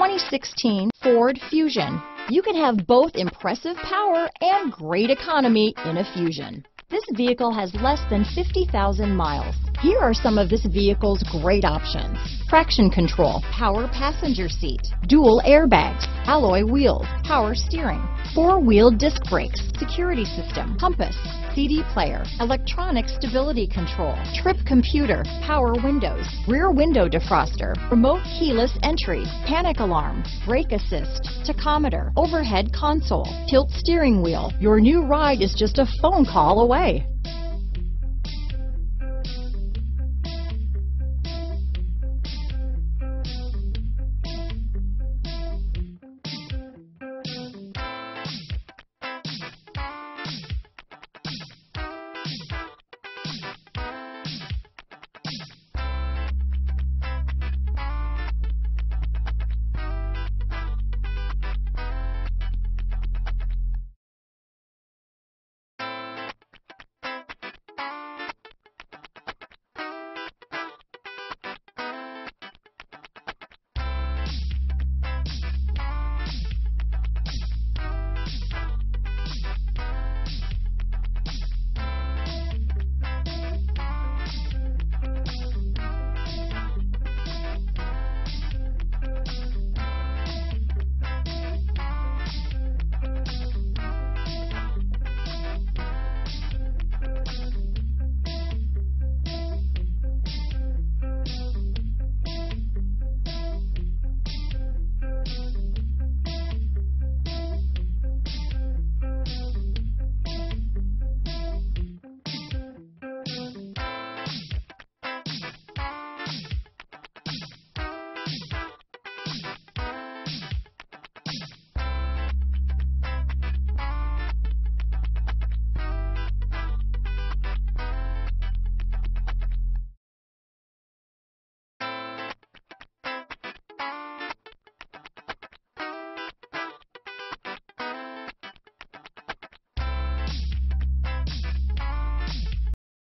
2016 Ford Fusion. You can have both impressive power and great economy in a Fusion. This vehicle has less than 50,000 miles. Here are some of this vehicle's great options. Traction control, power passenger seat, dual airbags, alloy wheels, power steering, four-wheel disc brakes, security system, compass, CD player, electronic stability control, trip computer, power windows, rear window defroster, remote keyless entry, panic alarm, brake assist, tachometer, overhead console, tilt steering wheel. Your new ride is just a phone call away.